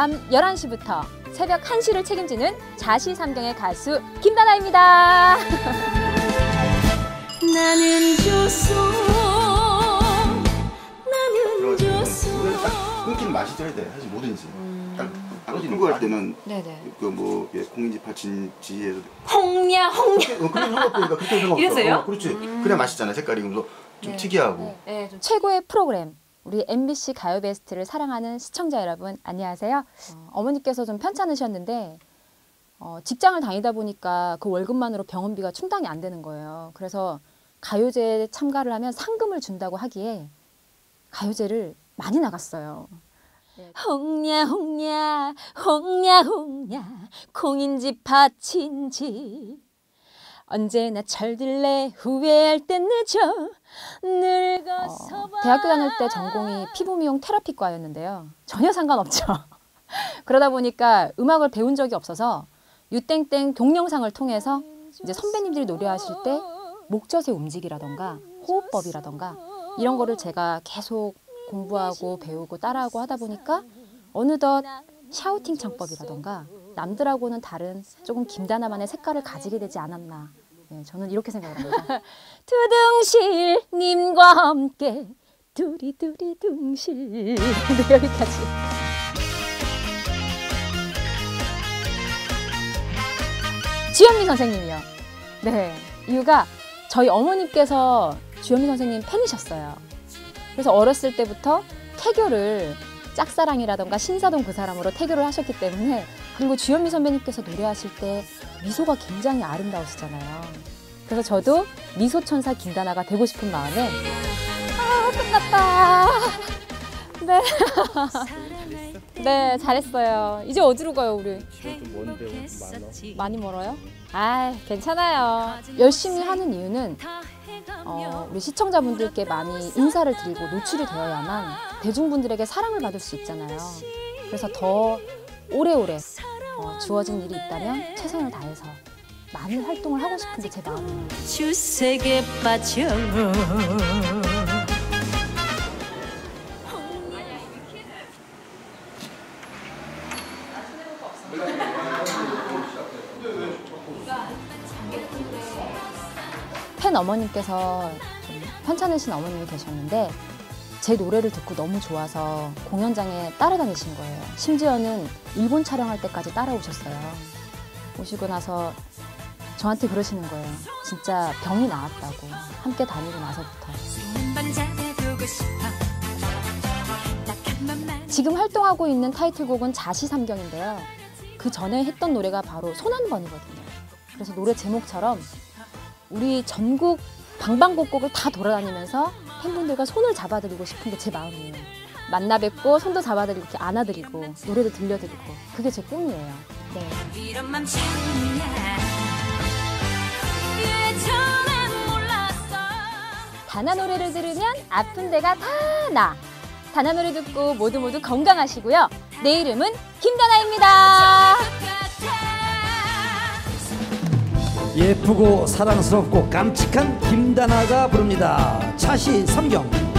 밤 11시부터 새벽 1시를 책임지는 자시삼경의 가수 김다나입니다. 나는 줬어 나는 줬어 끊기는 맛이 져야 돼. 사실 뭐든지. 딱 떨어지는 그거 거할 때는. 그뭐 콩인지파 진지에서 홍냐 홍냐 어, 그런 상관없으니까 그렇게 생각 없어. 이랬어요? 어, 그렇지. 그냥 맛있잖아. 색깔이 그래서 좀 특이하고. 네, 좀 최고의 프로그램. 우리 MBC 가요 베스트를 사랑하는 시청자 여러분 안녕하세요. 어, 머니께서좀 편찮으셨는데 어, 직장을 다니다 보니까 그 월급만으로 병원비가 충당이 안 되는 거예요. 그래서 가요제에 참가를 하면 상금을 준다고 하기에 가요제를 많이 나갔어요. 홍냐 홍냐 홍냐 홍냐 콩인지 팥인지 언제나 철들래 후회할 땐 늦어 늙어서 어, 대학교 다닐 때 전공이 피부 미용 테라피과였는데요. 전혀 상관없죠. 그러다 보니까 음악을 배운 적이 없어서 유땡땡 동영상을 통해서 이제 선배님들이 노래하실 때 목젖의 움직이라던가 호흡법이라던가 이런 거를 제가 계속 공부하고 배우고 따라하고 하다 보니까 어느덧 샤우팅 창법이라던가 남들하고는 다른 조금 김다나만의 색깔을 가지게 되지 않았나. 예, 저는 이렇게 생각을 합니다. 두둥실 님과 함께 두리 두리 둥실 네, 여기까지. 주현미 선생님이요. 네, 이유가 저희 어머님께서 주현미 선생님 팬이셨어요. 그래서 어렸을 때부터 태교를 짝사랑이라던가 신사동 그 사람으로 태교를 하셨기 때문에 그리고 주현미 선배님께서 노래하실 때 미소가 굉장히 아름다우시잖아요. 그래서 저도 미소천사 김다나가 되고 싶은 마음에 아 끝났다. 네. 네 잘했어요. 이제 어디로 가요 우리? 먼데. 많이 멀어요? 아 괜찮아요. 열심히 하는 이유는 어, 우리 시청자분들께 많이 인사를 드리고 노출이 되어야만 대중분들에게 사랑을 받을 수 있잖아요. 그래서 더 오래오래 어, 주어진 일이 있다면 최선을 다해서 많은 활동을 하고 싶은 게 제 마음이에요. 주색에 빠져 팬 어머님께서 좀 편찮으신 어머님이 계셨는데 제 노래를 듣고 너무 좋아서 공연장에 따라다니신 거예요. 심지어는 일본 촬영할 때까지 따라오셨어요. 오시고 나서 저한테 그러시는 거예요. 진짜 병이 나았다고. 함께 다니고 나서부터. 지금 활동하고 있는 타이틀곡은 자시삼경인데요. 그 전에 했던 노래가 바로 손한번이거든요. 그래서 노래 제목처럼 우리 전국 방방곡곡을 다 돌아다니면서 팬분들과 손을 잡아드리고 싶은 게 제 마음이에요. 만나 뵙고 손도 잡아드리고 이렇게 안아드리고 노래도 들려드리고 그게 제 꿈이에요. 네. 다나 노래를 들으면 아픈 데가 다 나. 다나 노래 듣고 모두 모두 건강하시고요. 내 이름은 김다나입니다. 예쁘고 사랑스럽고 깜찍한 김다나가 부릅니다. 차시 삼경.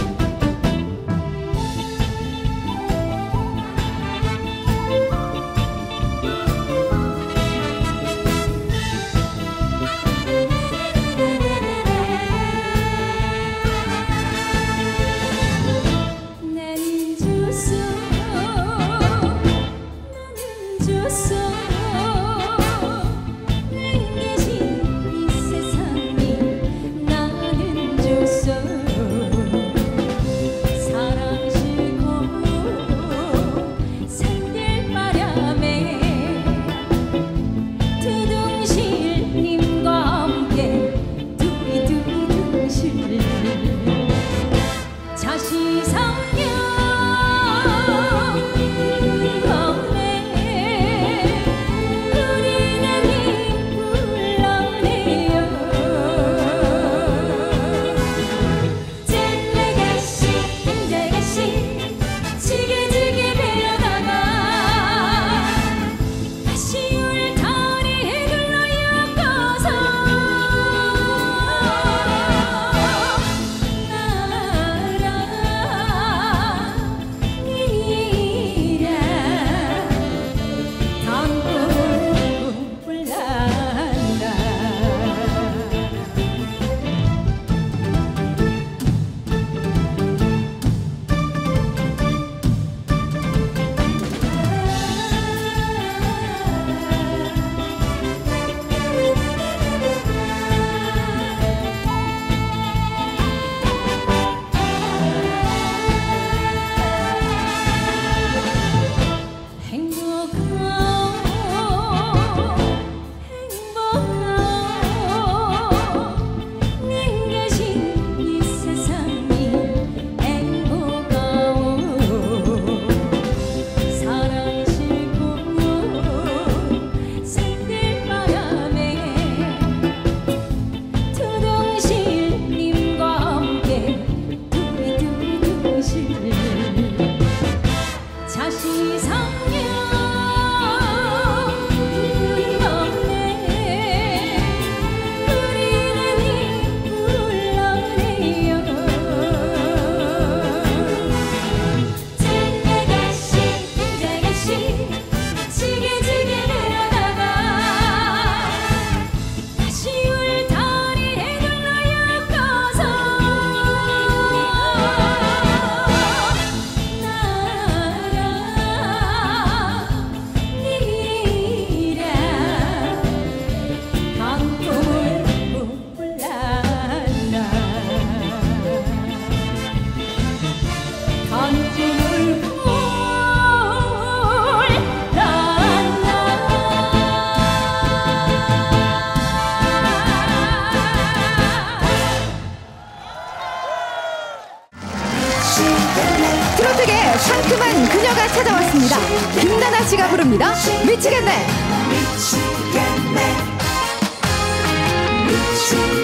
합니다. 김나나 씨가 부릅니다. 미치겠네. 미치겠네. 미치겠네.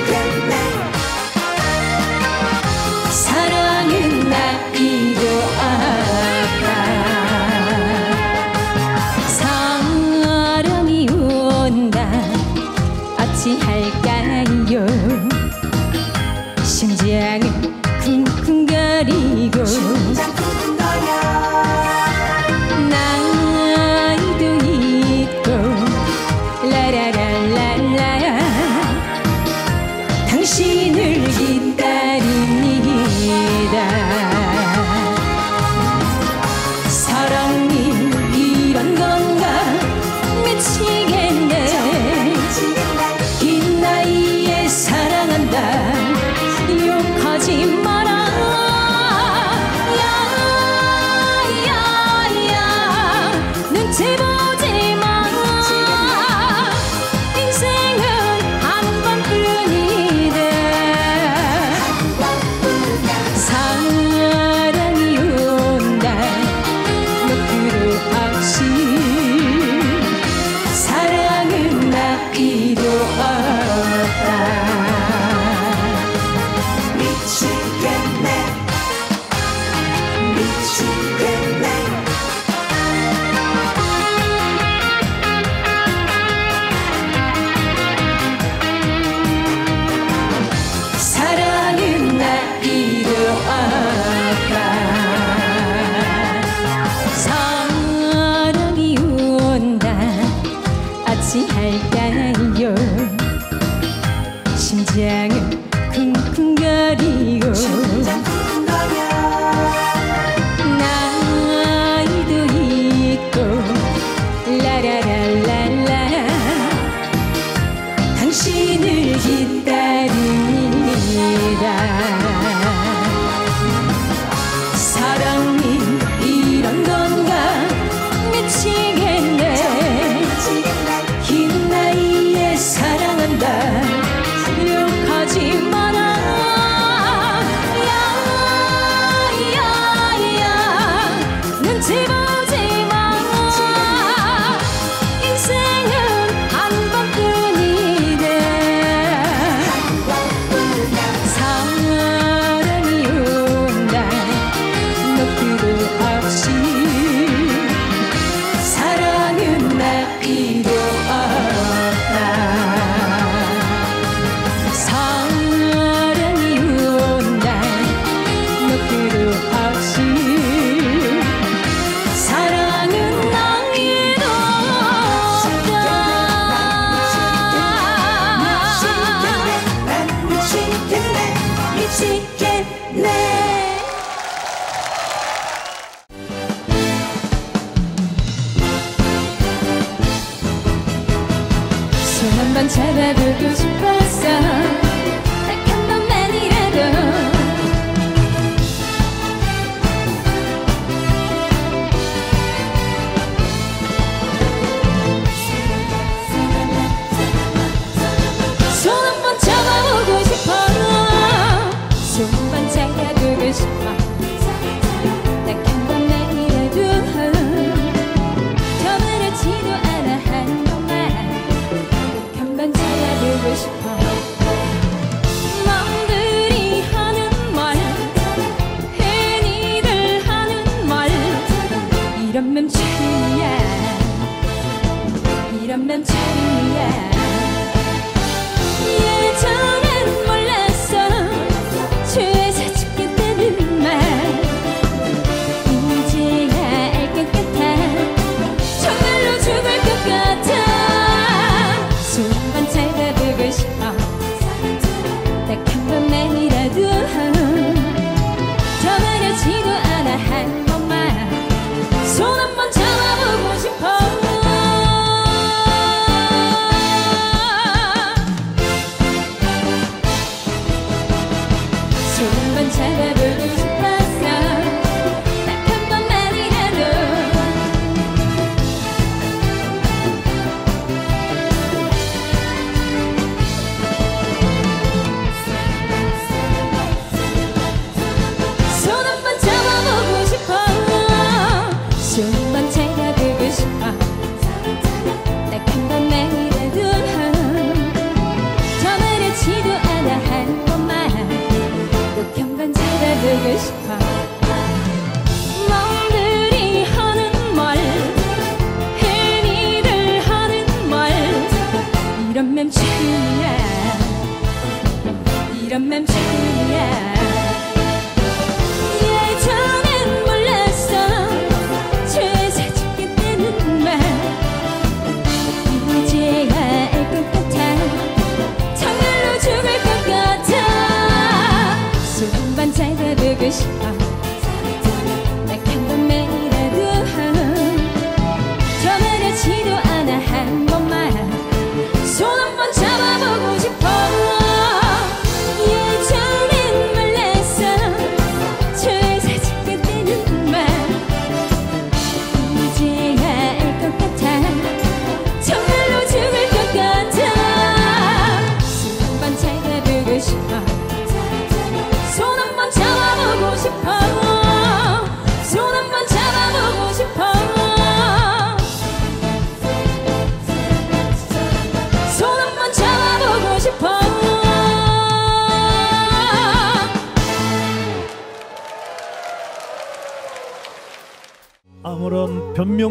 寂寞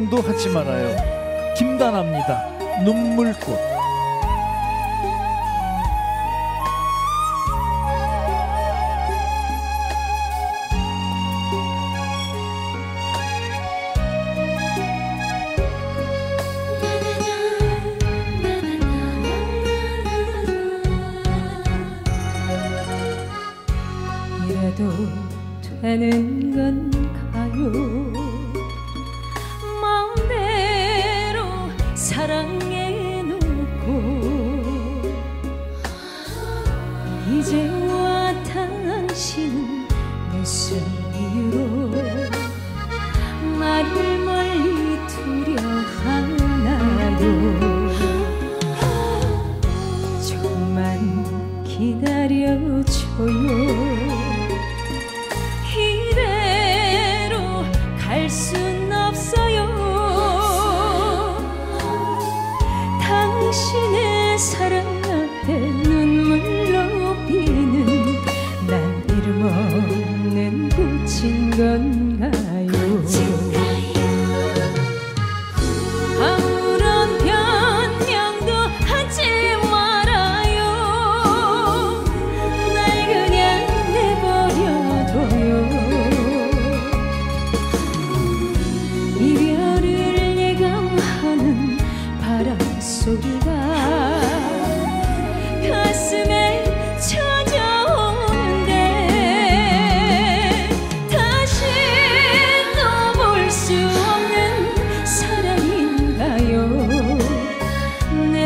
운동도 하지 말아요. 김단합니다. 눈물꽃. 이제와 당신은 무슨 이유로 나를 멀리 두려 하나요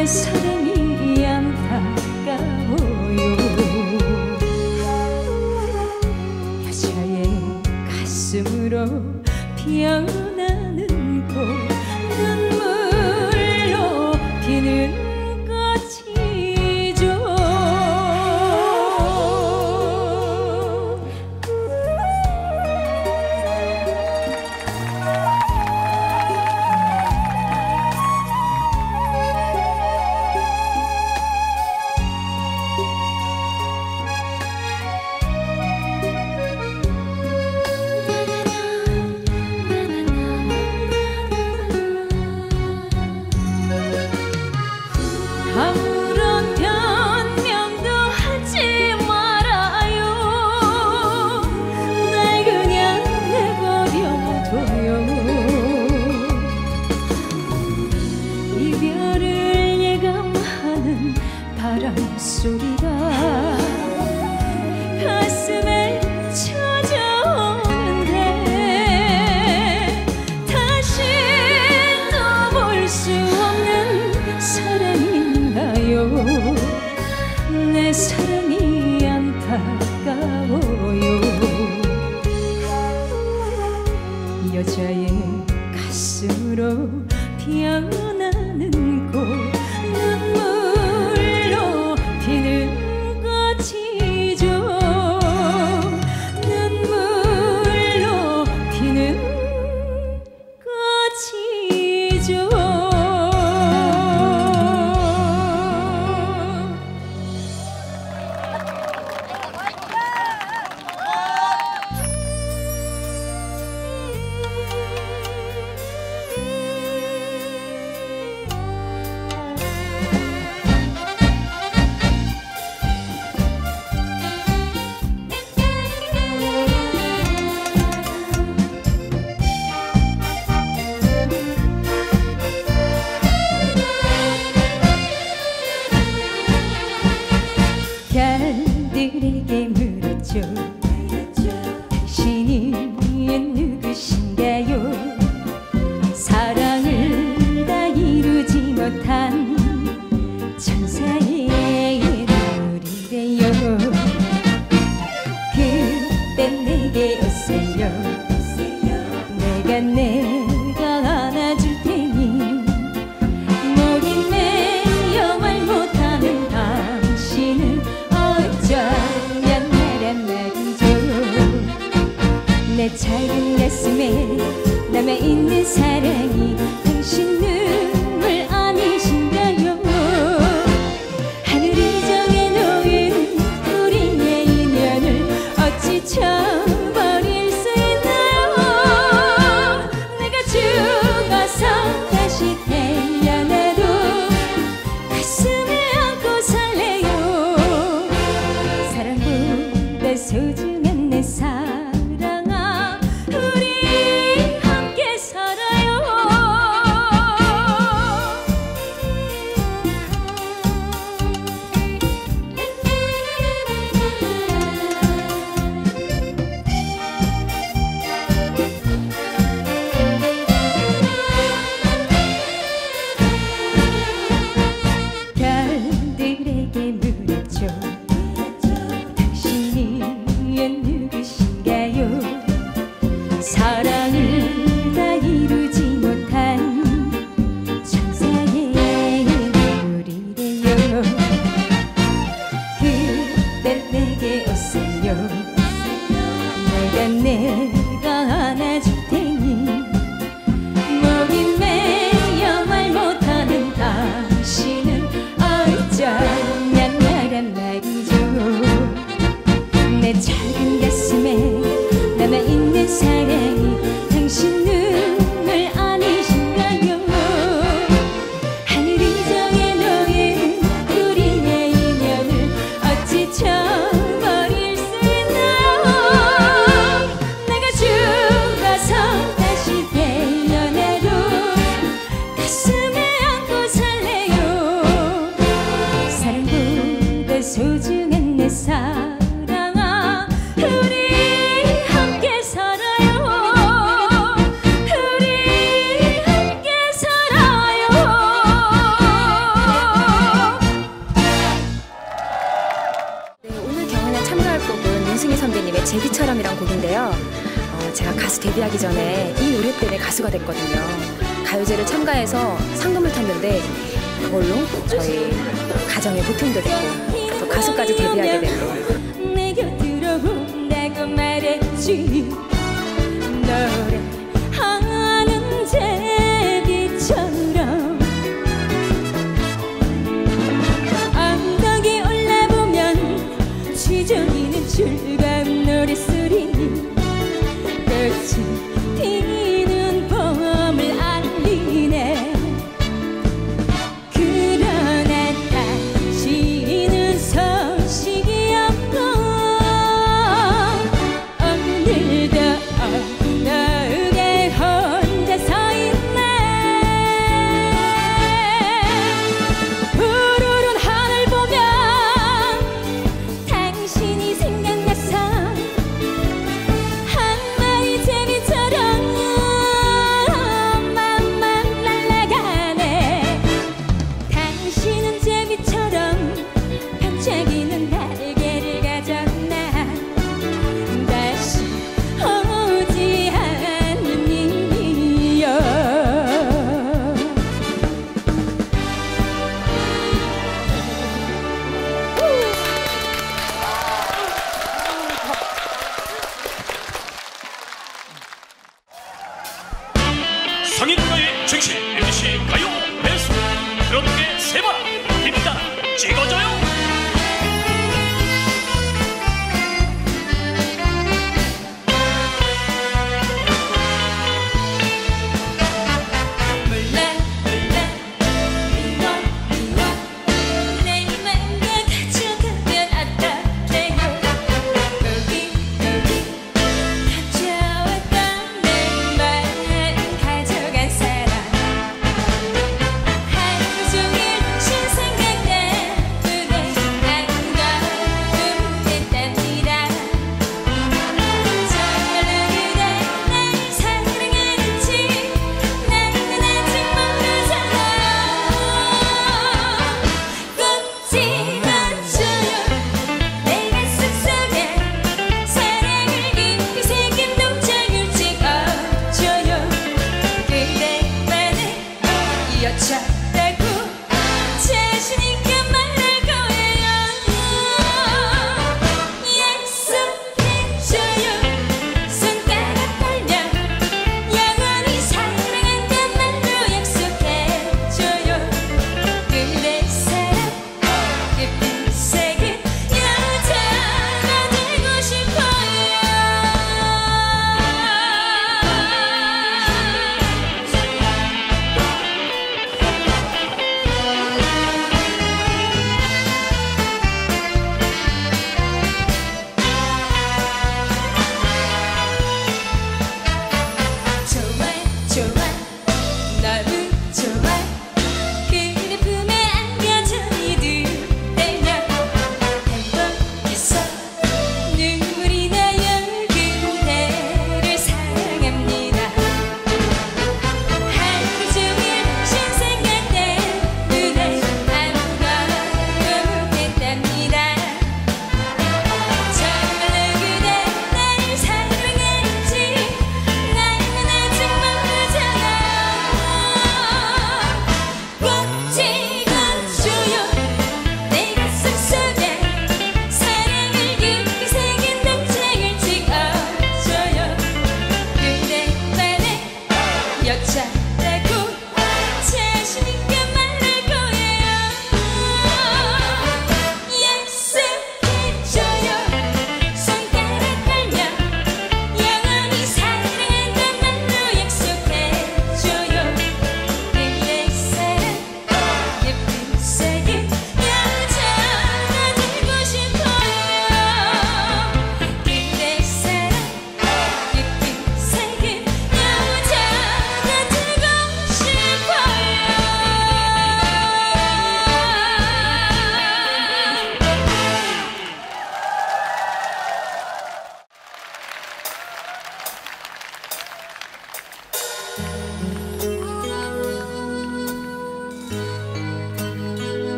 this 저희 가정의 보탬도 되고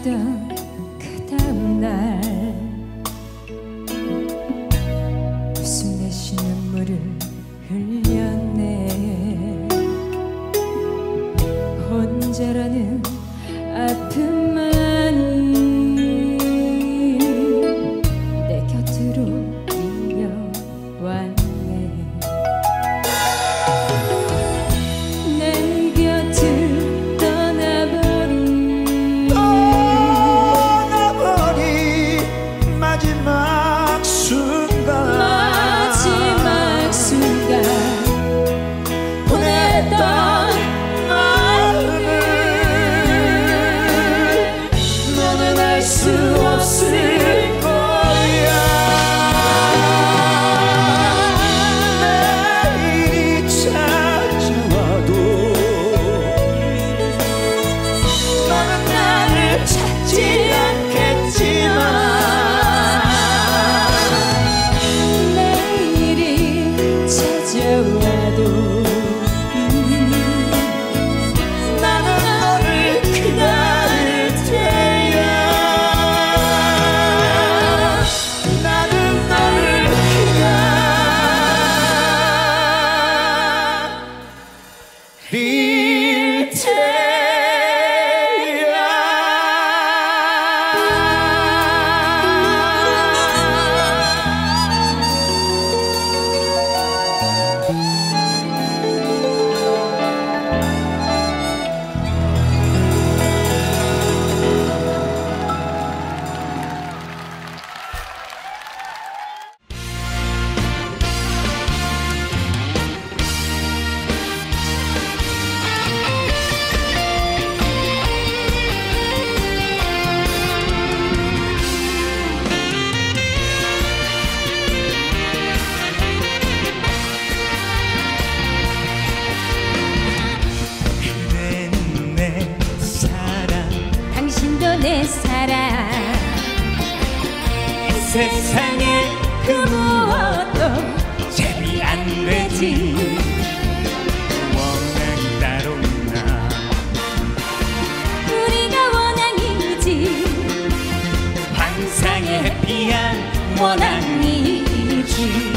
的 세상에 그 무엇도 재미 안 되지. 원한 따로나. 우리가 원한이지. 환상의 해피한 원한이지.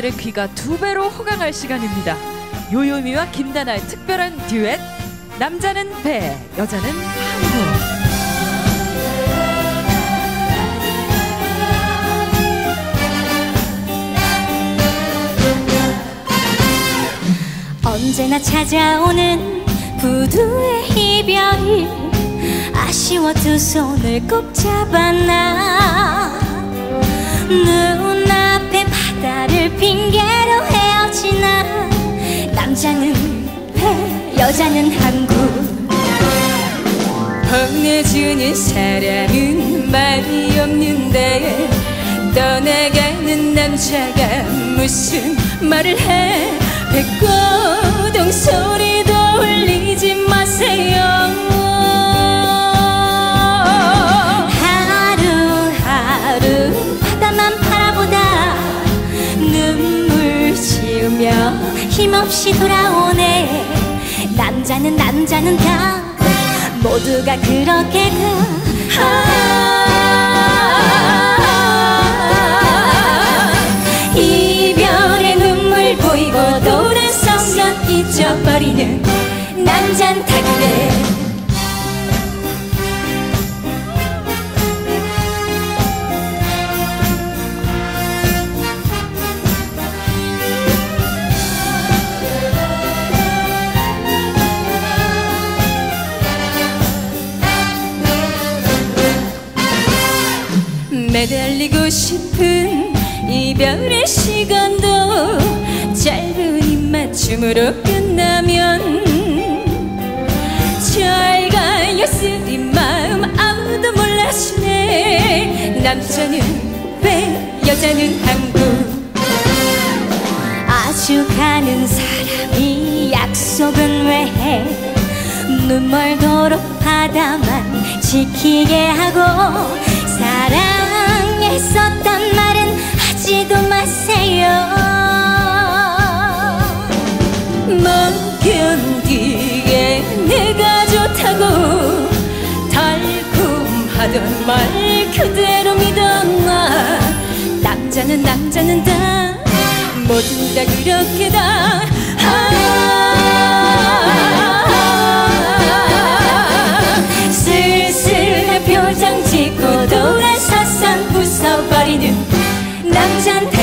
여러분들의 귀가 두 배로 호강할 시간입니다. 요요미와 김다나의 특별한 듀엣 남자는 배, 여자는 항구. 언제나 찾아오는 부두의 이별이 아쉬워 두 손을 꼭 잡아 나 널 핑계로 헤어지나 남자는 해 여자는 항구 보내주는 사랑은 말이 없는데 떠나가는 남자가 무슨 말을 해? 백고동 소리도 울리 거침없이 돌아오네. 남자는 남자는 다 모두가 그렇게 가 이별의 눈물 보이고 돌아서면 잊어버리는 남잔 다그 매달리고 싶은 이별의 시간도 짧은 입맞춤으로 끝나면 잘 가요 쓰린 마음 아무도 몰라주네. 남자는 왜 여자는 한국 아주 가는 사람이 약속은 왜 해? 눈멀도록 바다만 지키게 하고 했었단 말은 하지도 마세요. 못 견디게 내가 좋다고 달콤하던 말 그대로 믿었나? 남자는 남자는 다 모두 다 그렇게 다. 아, 쓸쓸한 표정 짓고 돌아 웃어버리는 남잔 다